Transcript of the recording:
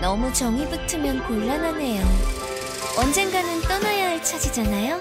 너무 정이 붙으면 곤란하네요. 언젠가는 떠나야 할 차지잖아요?